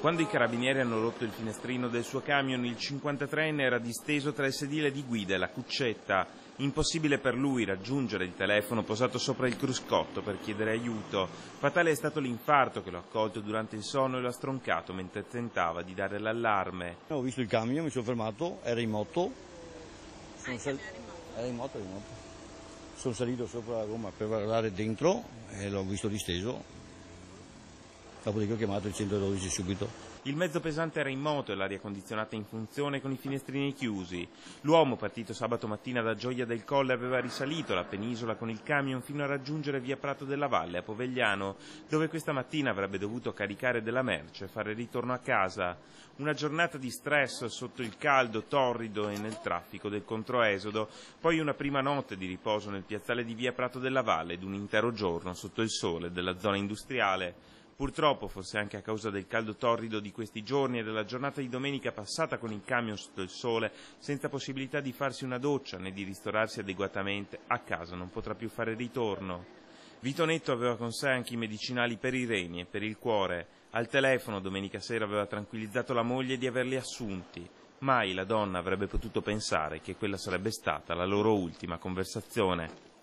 Quando i carabinieri hanno rotto il finestrino del suo camion, il 53enne era disteso tra il sedile di guida e la cuccetta. Impossibile per lui raggiungere il telefono posato sopra il cruscotto per chiedere aiuto. Fatale è stato l'infarto che lo ha colto durante il sonno e lo ha stroncato mentre tentava di dare l'allarme. Ho visto il camion, mi sono fermato, era in moto. Sono sal- Era in moto, era in moto. Sono salito sopra la gomma per guardare dentro e l'ho visto disteso. Dopodiché ho chiamato il 112 subito. Il mezzo pesante era in moto e l'aria condizionata in funzione con i finestrini chiusi. L'uomo, partito sabato mattina da Gioia del Colle, aveva risalito la penisola con il camion fino a raggiungere via Prato della Valle a Povegliano, dove questa mattina avrebbe dovuto caricare della merce e fare ritorno a casa. Una giornata di stress sotto il caldo torrido e nel traffico del controesodo, poi una prima notte di riposo nel piazzale di via Prato della Valle ed un intero giorno sotto il sole della zona industriale. Purtroppo, forse anche a causa del caldo torrido di questi giorni e della giornata di domenica passata con il camion sotto il sole, senza possibilità di farsi una doccia né di ristorarsi adeguatamente, a casa non potrà più fare ritorno. Vito Netto aveva con sé anche i medicinali per i reni e per il cuore. Al telefono domenica sera aveva tranquillizzato la moglie di averli assunti. Mai la donna avrebbe potuto pensare che quella sarebbe stata la loro ultima conversazione.